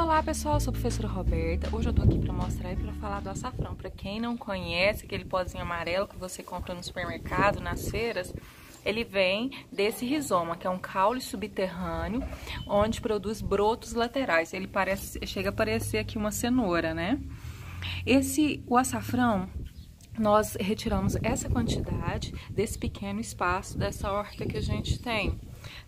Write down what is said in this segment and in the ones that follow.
Olá pessoal, sou a professora Roberta. Hoje eu tô aqui para mostrar e para falar do açafrão. Para quem não conhece, aquele pozinho amarelo que você compra no supermercado, nas feiras, ele vem desse rizoma, que é um caule subterrâneo, onde produz brotos laterais. Ele parece, chega a parecer aqui uma cenoura, né? Esse, o açafrão, nós retiramos essa quantidade desse pequeno espaço, dessa horta que a gente tem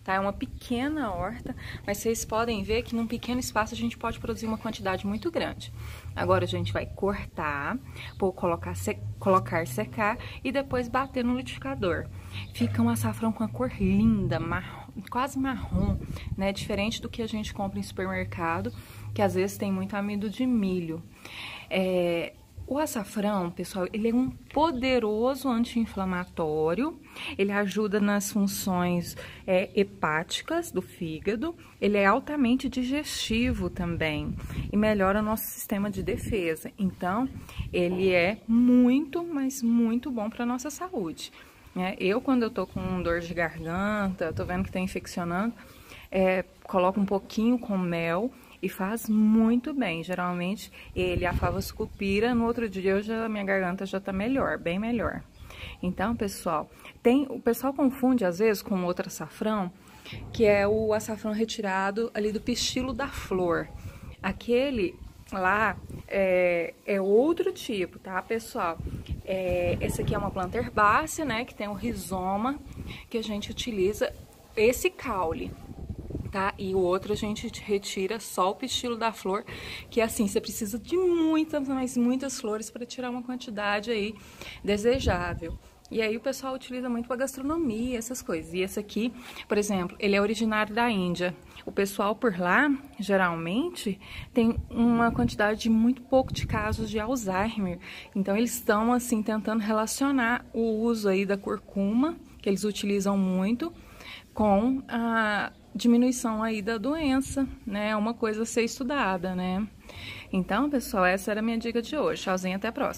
tá? É uma pequena horta, mas vocês podem ver que num pequeno espaço a gente pode produzir uma quantidade muito grande. Agora a gente vai cortar, por colocar, colocar secar e depois bater no liquidificador. Fica um açafrão com a cor linda, marrom, quase marrom, né? Diferente do que a gente compra em supermercado, que às vezes tem muito amido de milho. É, o açafrão, pessoal, ele é um poderoso anti-inflamatório, ele ajuda nas funções é, hepáticas do fígado, ele é altamente digestivo também e melhora nosso sistema de defesa. Então, ele é muito, mas muito bom para nossa saúde. É, eu, quando eu tô com dor de garganta, tô vendo que tá infeccionando, é, coloco um pouquinho com mel e faz muito bem. Geralmente ele a fava sucupira, no outro dia eu já, minha garganta já tá melhor, bem melhor. Então, pessoal, tem o pessoal confunde às vezes com outro açafrão, que é o açafrão retirado ali do pistilo da flor. Aquele lá é, é outro tipo, tá, pessoal? É, esse aqui é uma planta herbácea, né, que tem o rizoma, que a gente utiliza esse caule tá? E o outro a gente retira só o pistilo da flor, que é assim, você precisa de muitas, mas muitas flores para tirar uma quantidade aí desejável. E aí o pessoal utiliza muito para gastronomia, essas coisas. E esse aqui, por exemplo, ele é originário da Índia. O pessoal por lá, geralmente, tem uma quantidade de muito pouco de casos de Alzheimer. Então eles estão assim tentando relacionar o uso aí da curcuma, que eles utilizam muito, com a diminuição aí da doença, né? É uma coisa a ser estudada, né? Então, pessoal, essa era a minha dica de hoje. Tchauzinho, até a próxima.